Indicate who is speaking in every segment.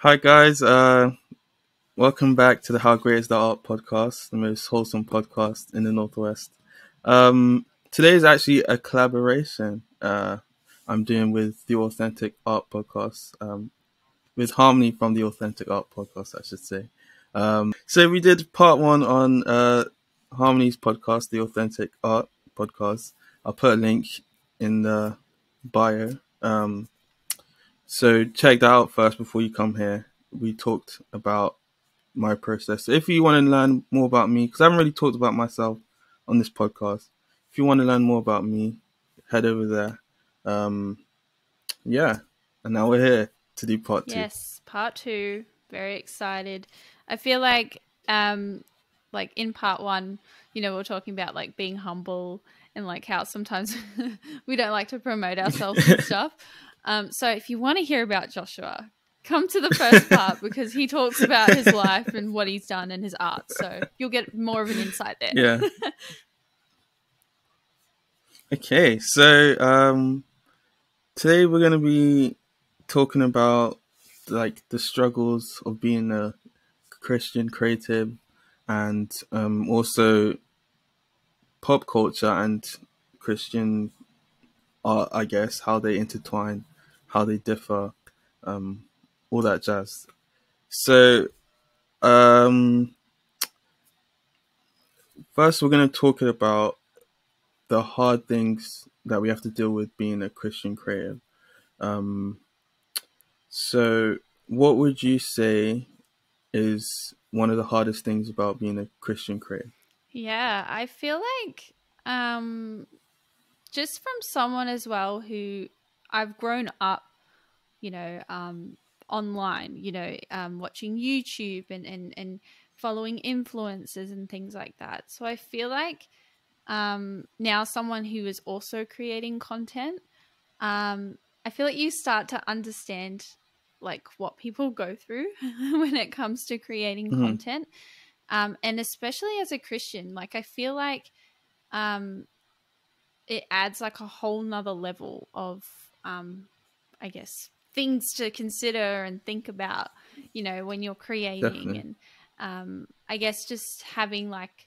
Speaker 1: Hi guys, uh, welcome back to the How Great Is Thou Art podcast, the most wholesome podcast in the Northwest. Um, today is actually a collaboration uh, I'm doing with the Authentic Art podcast, um, with Harmony from the Authentic Art podcast, I should say. Um, so we did part one on uh, Harmony's podcast, the Authentic Art podcast. I'll put a link in the bio. Um, so check that out first before you come here. We talked about my process. So if you want to learn more about me, because I haven't really talked about myself on this podcast, if you want to learn more about me, head over there. Um, yeah, and now we're here to do part two.
Speaker 2: Yes, part two. Very excited. I feel like, um, like in part one, you know, we are talking about like being humble and like how sometimes we don't like to promote ourselves and stuff. Um, so if you want to hear about Joshua, come to the first part because he talks about his life and what he's done and his art. So you'll get more of an insight there.
Speaker 1: Yeah. okay, so um, today we're going to be talking about like the struggles of being a Christian creative and um, also pop culture and Christian art, I guess, how they intertwine, how they differ, um, all that jazz. So, um, first, we're going to talk about the hard things that we have to deal with being a Christian creative. Um, so, what would you say is one of the hardest things about being a Christian creative?
Speaker 2: Yeah, I feel like um, just from someone as well who I've grown up, you know, um, online, you know, um, watching YouTube and, and, and following influencers and things like that. So I feel like um, now someone who is also creating content, um, I feel like you start to understand like what people go through when it comes to creating mm-hmm. content. Um, and especially as a Christian, like I feel like um, it adds like a whole nother level of um, I guess things to consider and think about, you know, when you're creating Definitely. and um, I guess just having like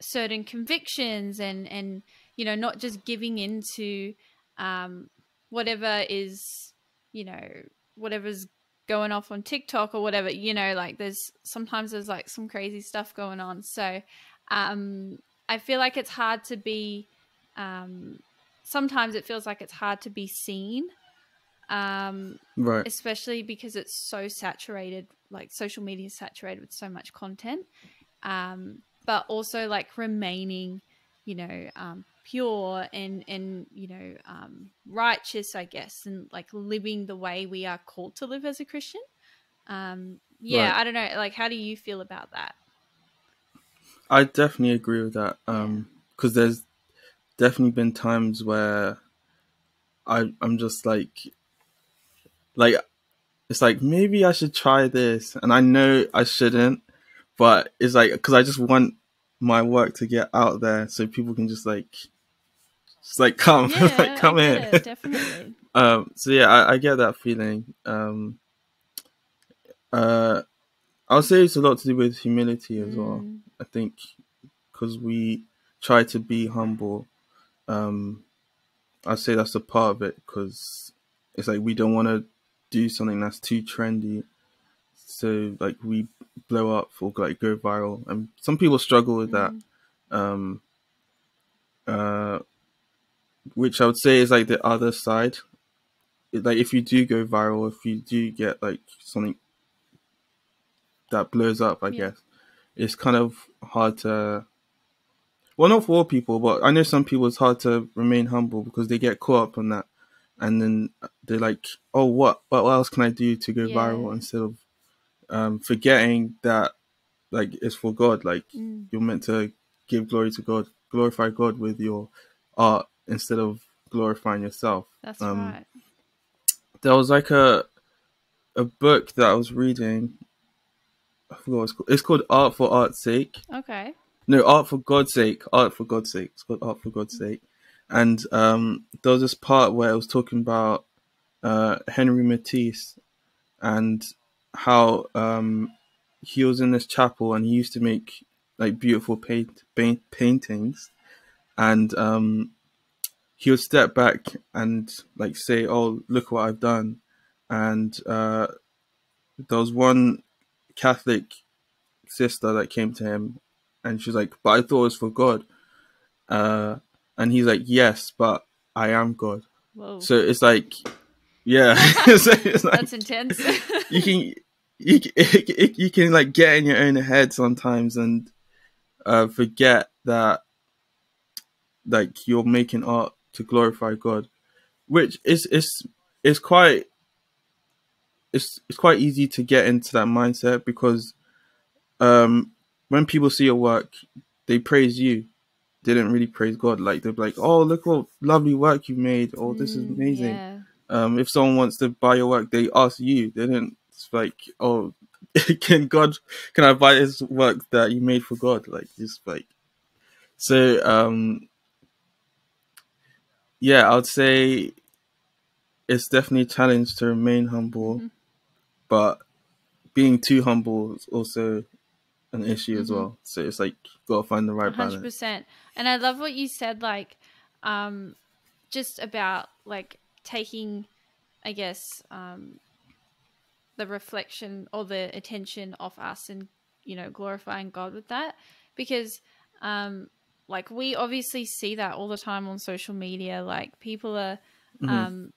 Speaker 2: certain convictions and and you know not just giving into um, whatever is you know whatever's going off on TikTok or whatever, you know, like there's sometimes there's like some crazy stuff going on. So um, I feel like it's hard to be, um, sometimes it feels like it's hard to be seen. Um,
Speaker 1: right.
Speaker 2: Especially because it's so saturated, like social media is saturated with so much content. Um, but also like remaining, you know, um, pure and and you know um, righteous, I guess, and like living the way we are called to live as a Christian. Um, yeah, right. I don't know. Like, how do you feel about that?
Speaker 1: I definitely agree with that. Um, because there's definitely been times where I I'm just like, like, it's like maybe I should try this, and I know I shouldn't, but it's like because I just want my work to get out there so people can just like it's like come, yeah, like come in.
Speaker 2: definitely.
Speaker 1: um, so yeah, I, I, get that feeling. Um, uh, I'll say it's a lot to do with humility as mm. well. I think because we try to be humble. Um, i say that's a part of it because it's like we don't want to do something that's too trendy. So like we blow up or like go viral, and some people struggle with that. Mm. Um, uh, which I would say is like the other side. Like if you do go viral, if you do get like something that blows up, I yeah. guess it's kind of hard to. Well, not for all people, but I know some people it's hard to remain humble because they get caught up on that, and then they're like, "Oh, what? What else can I do to go yeah. viral?" Instead of um, forgetting that, like, it's for God. Like mm. you're meant to give glory to God, glorify God with your art instead of glorifying yourself.
Speaker 2: That's um, right.
Speaker 1: There was like a a book that I was reading. I forgot what it's called. It's called Art for Art's Sake.
Speaker 2: Okay.
Speaker 1: No, Art for God's Sake. Art for God's Sake. It's called Art for God's Sake. And um, there was this part where it was talking about uh, Henry Matisse, and how um, he was in this chapel and he used to make like beautiful paint, paint paintings, and um, he would step back and like say, "Oh, look what I've done," and uh, there was one Catholic sister that came to him, and she's like, "But I thought it was for God," uh, and he's like, "Yes, but I am God."
Speaker 2: Whoa.
Speaker 1: So it's like, yeah, so it's like,
Speaker 2: That's intense.
Speaker 1: you can you can, you can like get in your own head sometimes and uh, forget that like you're making art to glorify God, which is is is quite it's it's quite easy to get into that mindset because um when people see your work, they praise you. They didn't really praise God. Like they're like, "Oh, look what lovely work you made! Oh, this is
Speaker 2: Mm,
Speaker 1: amazing."
Speaker 2: Yeah.
Speaker 1: um, if someone wants to buy your work, they ask you. They didn't it's like, oh, can God, can I buy this work that you made for God? Like, just like, so, um, yeah, I would say it's definitely a challenge to remain humble,
Speaker 2: Mhm.
Speaker 1: but being too humble is also an issue as
Speaker 2: Mhm.
Speaker 1: well. So it's like, gotta find the right
Speaker 2: hundred
Speaker 1: balance.
Speaker 2: percent. And I love what you said, like, um, just about like taking, I guess, um, the reflection or the attention off us and you know glorifying God with that, because, um, like we obviously see that all the time on social media. Like people are,
Speaker 1: Mhm.
Speaker 2: um,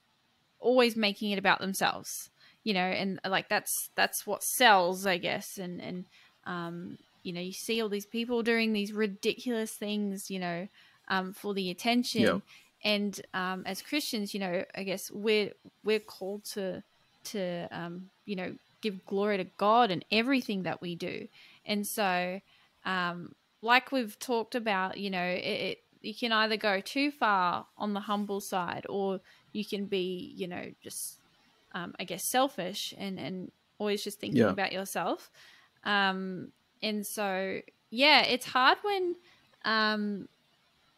Speaker 2: always making it about themselves, you know, and like that's that's what sells, I guess, and and um, you know, you see all these people doing these ridiculous things, you know, um, for the attention.
Speaker 1: Yeah.
Speaker 2: And um, as Christians, you know, I guess we're we're called to to um, you know give glory to God in everything that we do. And so, um, like we've talked about, you know, it, it you can either go too far on the humble side, or you can be, you know, just um, I guess selfish and and always just thinking
Speaker 1: Yeah.
Speaker 2: about yourself. Um, and so, yeah, it's hard when um,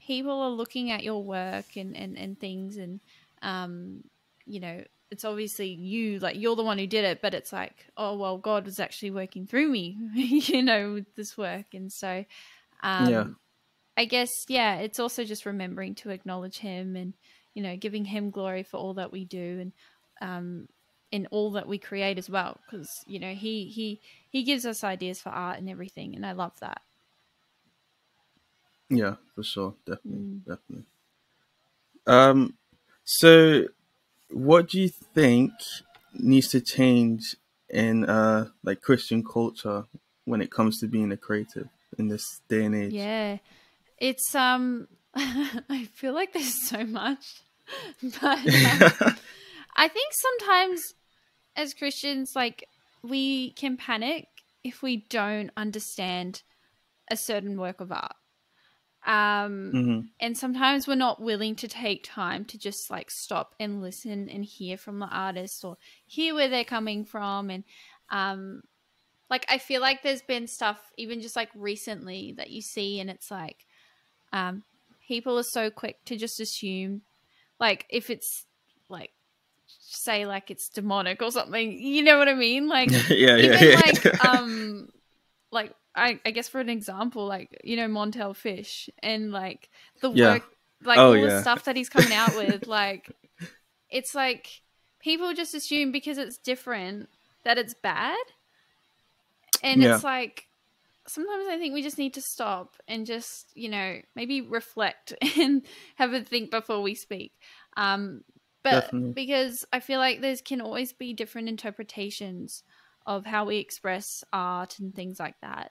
Speaker 2: people are looking at your work and, and, and things, and, um, you know, it's obviously you, like, you're the one who did it, but it's like, oh, well, God was actually working through me, you know, with this work. And so, um,
Speaker 1: Yeah.
Speaker 2: I guess, yeah, it's also just remembering to acknowledge Him and, you know, giving Him glory for all that we do and, um, in all that we create as well because you know he he he gives us ideas for art and everything and i love that
Speaker 1: Yeah, for sure, definitely,
Speaker 2: Mm.
Speaker 1: definitely. Um, so what do you think needs to change in uh like Christian culture when it comes to being a creative in this day and age?
Speaker 2: yeah it's um i feel like there's so much but um, i think sometimes as christians like we can panic if we don't understand a certain work of art. Um
Speaker 1: hmm
Speaker 2: and sometimes we're not willing to take time to just like stop and listen and hear from the artist or hear where they're coming from. And um like i feel like there's been stuff even just like recently that you see and it's like um people are so quick to just assume like if it's like say like it's demonic or something you know what i mean like
Speaker 1: yeah, yeah,
Speaker 2: even
Speaker 1: yeah.
Speaker 2: like um like I, I guess for an example like you know Montell Fish and like the
Speaker 1: Yeah.
Speaker 2: work like
Speaker 1: Oh,
Speaker 2: all
Speaker 1: yeah.
Speaker 2: the stuff that he's coming out with like it's like people just assume because it's different that it's bad and
Speaker 1: Yeah.
Speaker 2: it's like sometimes i think we just need to stop and just you know maybe reflect and have a think before we speak um but
Speaker 1: Definitely.
Speaker 2: because i feel like there's can always be different interpretations of how we express art and things like that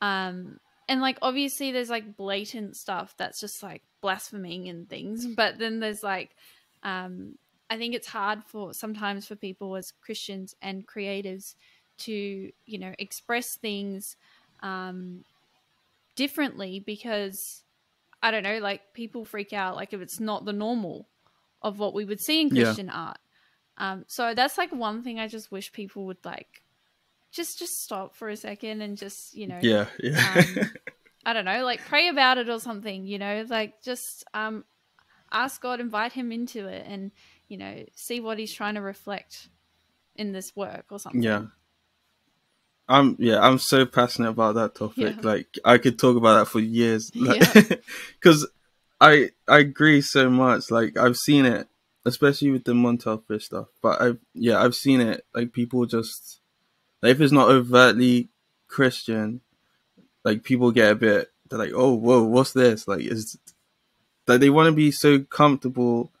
Speaker 2: um and like obviously there's like blatant stuff that's just like blaspheming and things but then there's like um i think it's hard for sometimes for people as christians and creatives to you know express things um differently because i don't know like people freak out like if it's not the normal of what we would see in
Speaker 1: Yeah.
Speaker 2: christian art um so that's like one thing i just wish people would like just just stop for a second and just you know
Speaker 1: yeah, yeah.
Speaker 2: um, I don't know, like pray about it or something, you know, like just um ask God, invite him into it and, you know, see what he's trying to reflect in this work or something.
Speaker 1: Yeah. I'm yeah, I'm so passionate about that topic. Yeah. Like I could talk about that for years. Like, yeah. Cuz I I agree so much. Like I've seen it especially with the Montell Fish stuff. But I've yeah, I've seen it. Like people just like, if it's not overtly Christian, like people get a bit they're like, oh whoa, what's this? Like is like they want to be so comfortable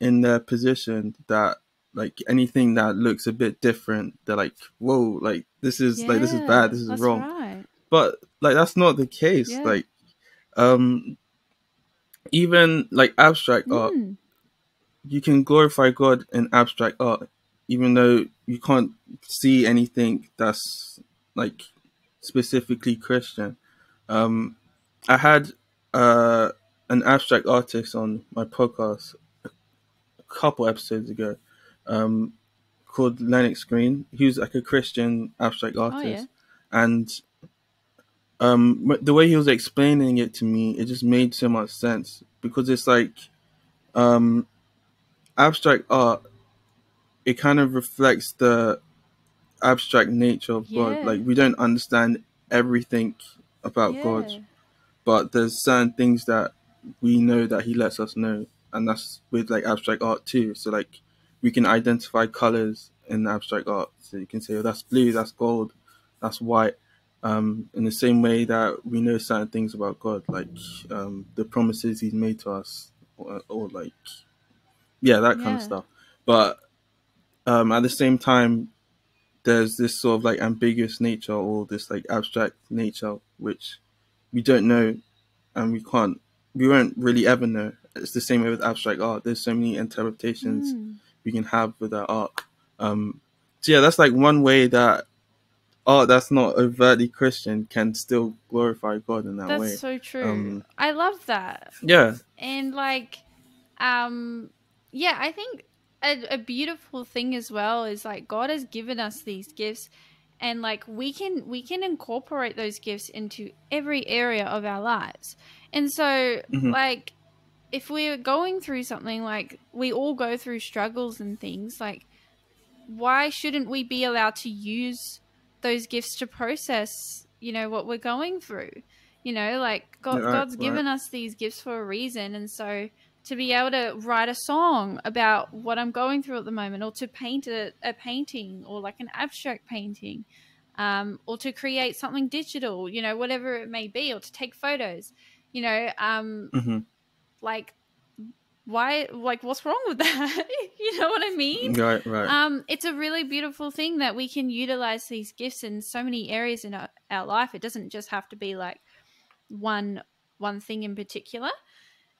Speaker 1: in their position that like anything that looks a bit different, they're like, whoa, like this is yeah, like this is bad, this is wrong. Right. But like that's not the case. Yeah. Like um even like abstract mm. art you can glorify God in abstract art, even though you can't see anything that's like specifically Christian. Um, I had uh, an abstract artist on my podcast a couple episodes ago um, called Lennox Green. He was like a Christian abstract artist, oh, yeah. and um, the way he was explaining it to me, it just made so much sense because it's like um, abstract art it kind of reflects the abstract nature of yeah. God. Like we don't understand everything about yeah. God, but there's certain things that we know that He lets us know, and that's with like abstract art too. So like we can identify colors in abstract art. So you can say, "Oh, that's blue, that's gold, that's white." Um, in the same way that we know certain things about God, like um, the promises He's made to us, or, or like yeah, that kind yeah. of stuff. But um, at the same time, there's this sort of like ambiguous nature or this like abstract nature which we don't know and we can't we won't really ever know it's the same way with abstract art there's so many interpretations mm. we can have with that art um so yeah that's like one way that art that's not overtly christian can still glorify god in that
Speaker 2: that's
Speaker 1: way
Speaker 2: that's so true um, i love that
Speaker 1: yeah
Speaker 2: and like um yeah, I think a, a beautiful thing as well is like God has given us these gifts and like we can we can incorporate those gifts into every area of our lives. And so mm-hmm. like if we're going through something like we all go through struggles and things like why shouldn't we be allowed to use those gifts to process you know what we're going through you know like God, right, god's right. given us these gifts for a reason and so to be able to write a song about what I'm going through at the moment, or to paint a, a painting or like an abstract painting, um, or to create something digital, you know, whatever it may be, or to take photos, you know, um, mm-hmm. like why like what's wrong with that? You know what i mean?
Speaker 1: Right right.
Speaker 2: Um it's a really beautiful thing that we can utilize these gifts in so many areas in our, our life. It doesn't just have to be like one one thing in particular.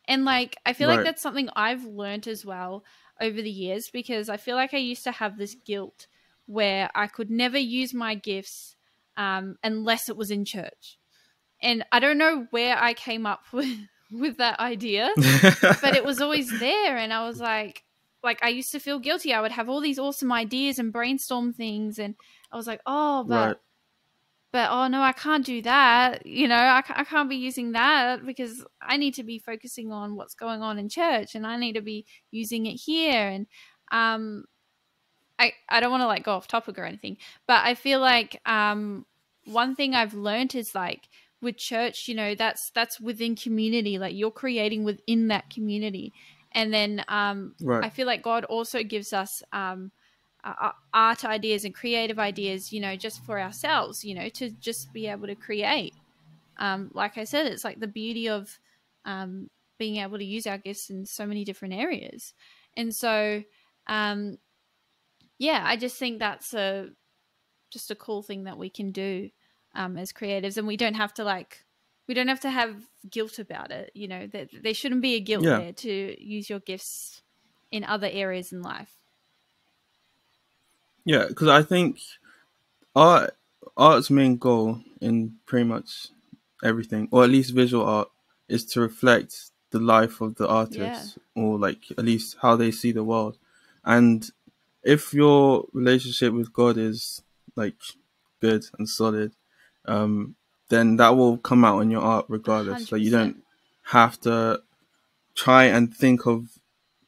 Speaker 2: And like I feel right. like that's something I've learned as well over the years because I feel like I used to have this guilt where I could never use my gifts um, unless it was in church. And I don't know where I came up with with that idea, but it was always there and I was like like I used to feel guilty. I would have all these awesome ideas and brainstorm things and I was like, "Oh, but right but oh no i can't do that you know I, I can't be using that because i need to be focusing on what's going on in church and i need to be using it here and um i i don't want to like go off topic or anything but i feel like um one thing i've learned is like with church you know that's that's within community like you're creating within that community and then um right. i feel like god also gives us um uh, art ideas and creative ideas, you know, just for ourselves, you know, to just be able to create. Um, like I said, it's like the beauty of um, being able to use our gifts in so many different areas. And so, um, yeah, I just think that's a just a cool thing that we can do um, as creatives, and we don't have to like we don't have to have guilt about it. You know, that there shouldn't be a guilt yeah. there to use your gifts in other areas in life.
Speaker 1: Yeah, because I think art art's main goal in pretty much everything, or at least visual art, is to reflect the life of the artist, yeah. or like at least how they see the world. And if your relationship with God is like good and solid, um, then that will come out in your art regardless. 100%. So you don't have to try and think of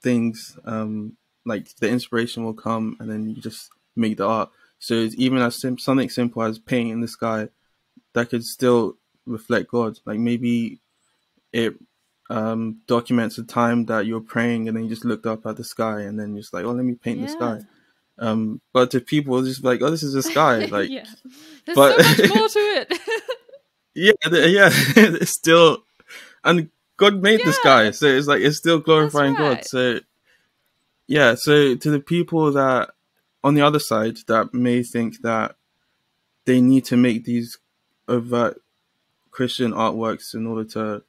Speaker 1: things um, like the inspiration will come, and then you just make the art. So it's even as sim- something simple as painting in the sky, that could still reflect God. Like maybe it um, documents a time that you're praying and then you just looked up at the sky and then you're just like, oh, let me paint yeah. the sky. Um, but to people, just like, oh, this is the sky. Like,
Speaker 2: yeah. there's but, so much more to it.
Speaker 1: yeah, yeah, it's still, and God made yeah. the sky, so it's like it's still glorifying right. God. So, yeah, so to the people that on the other side that may think that they need to make these overt Christian artworks in order to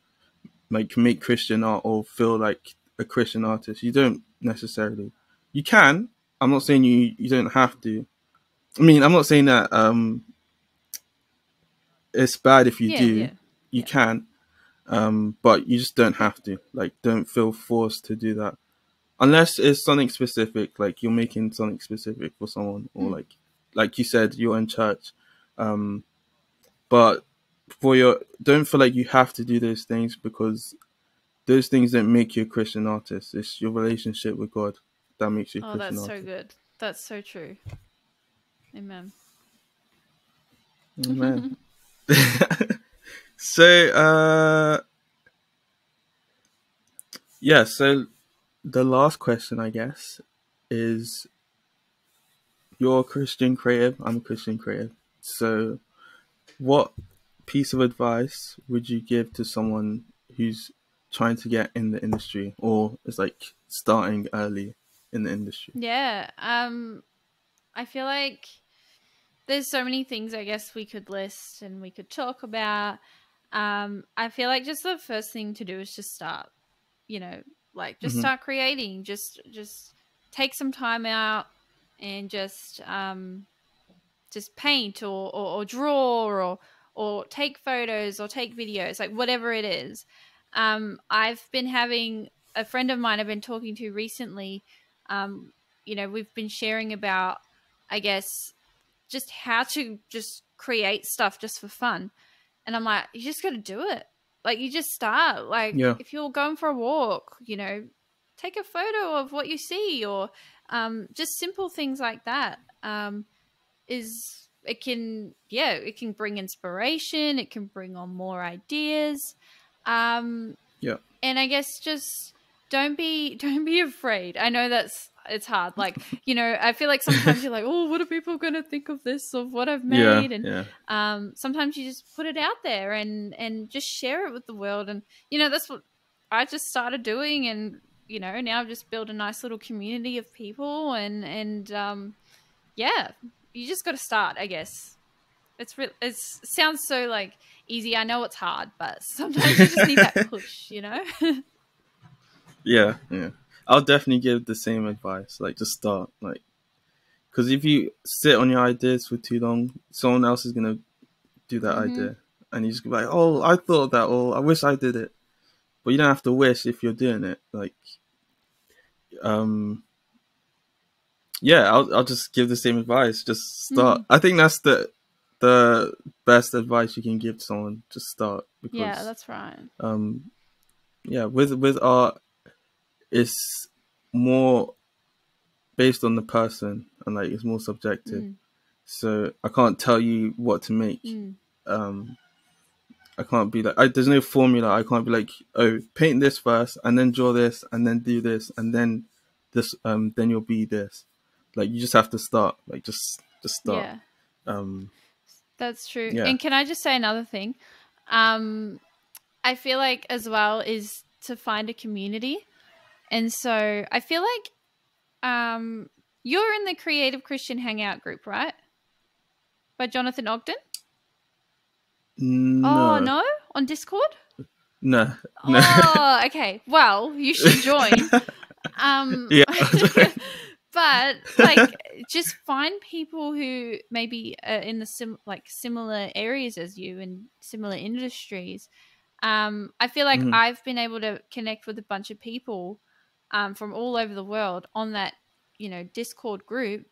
Speaker 1: like make Christian art or feel like a Christian artist. You don't necessarily. You can. I'm not saying you you don't have to. I mean, I'm not saying that um it's bad if you yeah, do. Yeah. You yeah. can. Um, but you just don't have to. Like don't feel forced to do that. Unless it's something specific, like you're making something specific for someone or mm. like like you said, you're in church. Um but for your don't feel like you have to do those things because those things don't make you a Christian artist. It's your relationship with God that makes you oh,
Speaker 2: that's so good. That's so true. Amen.
Speaker 1: Amen. so uh yeah, so the last question I guess is you're a Christian creative, I'm a Christian creative. So what piece of advice would you give to someone who's trying to get in the industry or is like starting early in the industry?
Speaker 2: Yeah, um, I feel like there's so many things I guess we could list and we could talk about. Um, I feel like just the first thing to do is just start. You know, like just mm-hmm. start creating. Just just take some time out and just um, just paint or, or, or draw or or take photos or take videos, like whatever it is. Um, I've been having a friend of mine I've been talking to recently. Um, you know, we've been sharing about, I guess, just how to just create stuff just for fun. And I'm like, you just got to do it. Like, you just start. Like, yeah. if you're going for a walk, you know, take a photo of what you see or um, just simple things like that um, is it can yeah it can bring inspiration it can bring on more ideas um
Speaker 1: yeah
Speaker 2: and i guess just don't be don't be afraid i know that's it's hard like you know i feel like sometimes you're like oh what are people going to think of this of what i've made
Speaker 1: yeah,
Speaker 2: and
Speaker 1: yeah.
Speaker 2: um sometimes you just put it out there and and just share it with the world and you know that's what i just started doing and you know now i've just built a nice little community of people and and um yeah you just got to start, I guess. It's real. It sounds so like easy. I know it's hard, but sometimes you just need that push, you know.
Speaker 1: Yeah, yeah. I'll definitely give the same advice. Like, just start. Like, because if you sit on your ideas for too long, someone else is gonna do that mm-hmm. idea, and you just be like, "Oh, I thought that," or "I wish I did it." But you don't have to wish if you're doing it. Like, um, yeah, I'll I'll just give the same advice. Just start. Mm. I think that's the the best advice you can give to someone. Just start.
Speaker 2: Because, yeah, that's right.
Speaker 1: Um, yeah, with with art, it's more based on the person and like it's more subjective. Mm. So I can't tell you what to make. Mm. Um, I can't be like I, there's no formula. I can't be like oh paint this first and then draw this and then do this and then this um then you'll be this. Like you just have to start. Like just just start. Yeah. Um
Speaker 2: That's true. Yeah. And can I just say another thing? Um I feel like as well is to find a community. And so I feel like um you're in the Creative Christian Hangout group, right? By Jonathan Ogden?
Speaker 1: No.
Speaker 2: Oh, no? On Discord?
Speaker 1: No. no.
Speaker 2: Oh, okay. Well, you should join. um
Speaker 1: Yeah
Speaker 2: but like just find people who maybe are in the sim like similar areas as you in similar industries um i feel like mm-hmm. i've been able to connect with a bunch of people um from all over the world on that you know discord group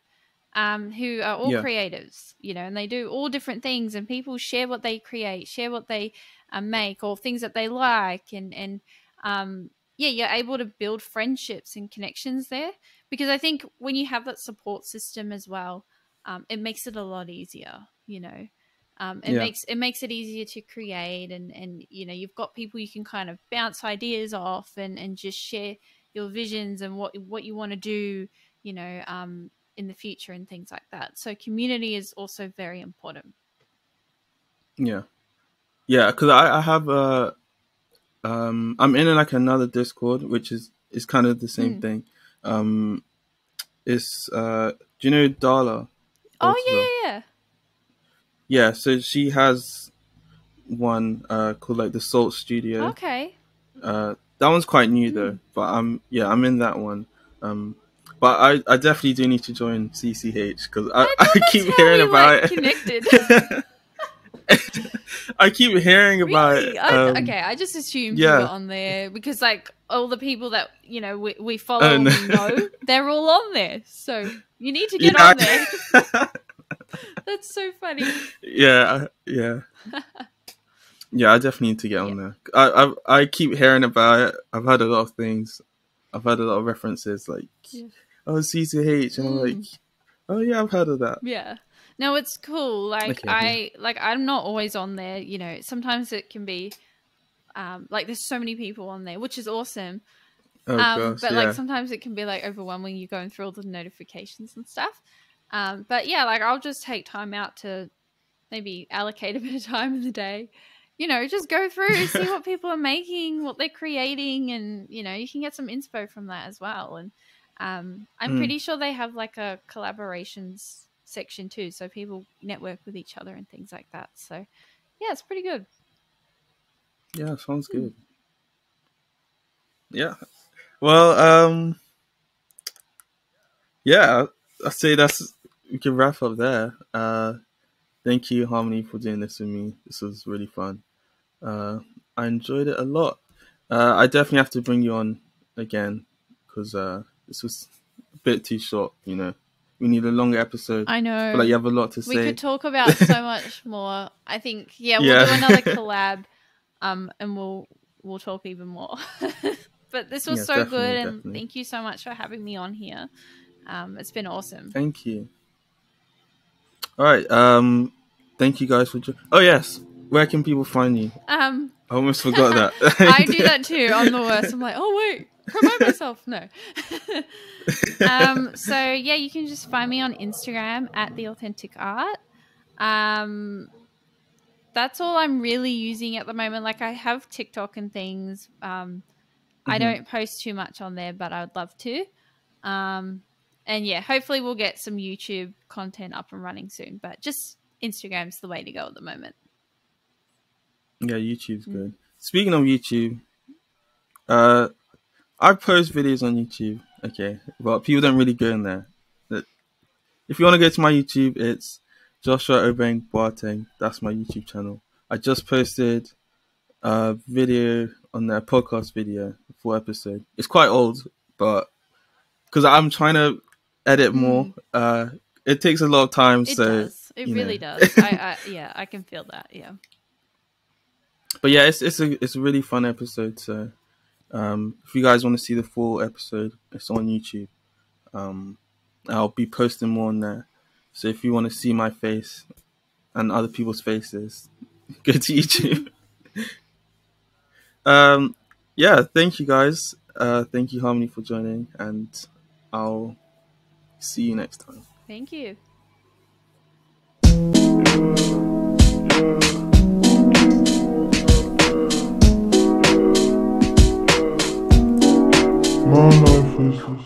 Speaker 2: um who are all yeah. creatives you know and they do all different things and people share what they create share what they uh, make or things that they like and and um yeah you're able to build friendships and connections there because I think when you have that support system as well, um, it makes it a lot easier. You know, um, it
Speaker 1: Yeah.
Speaker 2: makes it makes it easier to create, and and you know, you've got people you can kind of bounce ideas off, and and just share your visions and what what you want to do. You know, um, in the future and things like that. So community is also very important.
Speaker 1: Yeah, yeah. Because I, I have a, um, I'm in like another Discord, which is is kind of the same
Speaker 2: Mm.
Speaker 1: thing. Um, it's uh, do you know Darla?
Speaker 2: Oh yeah, yeah, yeah.
Speaker 1: Yeah, so she has one uh called like the Salt Studio.
Speaker 2: Okay.
Speaker 1: Uh, that one's quite new
Speaker 2: Hmm.
Speaker 1: though, but I'm yeah, I'm in that one. Um, but I, I definitely do need to join CCH because I, I,
Speaker 2: thought
Speaker 1: keep hearing
Speaker 2: we,
Speaker 1: about it.
Speaker 2: connected.
Speaker 1: I keep hearing about
Speaker 2: Really?
Speaker 1: it. Um,
Speaker 2: okay, I just assumed
Speaker 1: yeah.
Speaker 2: you were on there because, like, all the people that you know we, we follow
Speaker 1: Oh,
Speaker 2: and
Speaker 1: no.
Speaker 2: we know, they're all on there. So you need to get
Speaker 1: yeah,
Speaker 2: on there. That's so funny.
Speaker 1: yeah, yeah, yeah. I definitely need to get on there. I, I I keep hearing about it. I've heard a lot of things. I've heard a lot of references like
Speaker 2: Yeah.
Speaker 1: oh CCH, and I'm
Speaker 2: Mm.
Speaker 1: like, oh yeah, I've heard of that.
Speaker 2: Yeah. No, it's cool. Like
Speaker 1: Okay,
Speaker 2: I like I'm not always on there, you know. Sometimes it can be um like there's so many people on there, which is awesome.
Speaker 1: Oh
Speaker 2: um
Speaker 1: gosh,
Speaker 2: but
Speaker 1: yeah.
Speaker 2: like sometimes it can be like overwhelming You're going through all the notifications and stuff. Um but yeah, like I'll just take time out to maybe allocate a bit of time in the day. You know, just go through, see what people are making, what they're creating and you know, you can get some inspo from that as well. And um I'm
Speaker 1: Mm.
Speaker 2: pretty sure they have like a collaborations section too, so people network with each other and things like that. So yeah, it's pretty good.
Speaker 1: Yeah, sounds
Speaker 2: Hmm.
Speaker 1: good. Yeah. Well, um yeah, I'd say that's we can wrap up there. Uh thank you, Harmony, for doing this with me. This was really fun. Uh I enjoyed it a lot. Uh I definitely have to bring you on again because uh this was a bit too short, you know. We need a longer episode.
Speaker 2: I know.
Speaker 1: Feel like you have a lot to
Speaker 2: we
Speaker 1: say.
Speaker 2: We could talk about so much more. I think yeah, we'll
Speaker 1: Yeah.
Speaker 2: do another collab, um, and we'll we'll talk even more. but this was
Speaker 1: Yeah,
Speaker 2: so good, and
Speaker 1: definitely.
Speaker 2: thank you so much for having me on here. Um, it's been awesome.
Speaker 1: Thank you. All right. Um, thank you guys for. Jo- oh yes. Where can people find you?
Speaker 2: Um,
Speaker 1: I almost forgot that.
Speaker 2: I do that too. I'm the worst. I'm like, oh wait, promote myself. No. um, so yeah, you can just find me on Instagram at the authentic art. Um, that's all I'm really using at the moment. Like I have TikTok and things. Um, I
Speaker 1: Mhm.
Speaker 2: don't post too much on there, but I would love to. Um, and yeah, hopefully we'll get some YouTube content up and running soon. But just Instagram's the way to go at the moment.
Speaker 1: Yeah, YouTube's
Speaker 2: Mm.
Speaker 1: good. Speaking of YouTube, uh, I post videos on YouTube. Okay, but people don't really go in there. If you want to go to my YouTube, it's Joshua Obeng Boateng. That's my YouTube channel. I just posted a video on their podcast video, full episode. It's quite old, but because I'm trying to edit more, uh, it takes a lot of time.
Speaker 2: Mm. It
Speaker 1: so,
Speaker 2: does. It really
Speaker 1: know.
Speaker 2: does. I, I yeah, I can feel that. Yeah.
Speaker 1: But yeah, it's it's a it's a really fun episode. So, um, if you guys want to see the full episode, it's on YouTube. Um, I'll be posting more on there. So if you want to see my face and other people's faces, go to YouTube. um, yeah, thank you guys. Uh, thank you Harmony for joining, and I'll see you next time.
Speaker 2: Thank you.
Speaker 3: そう。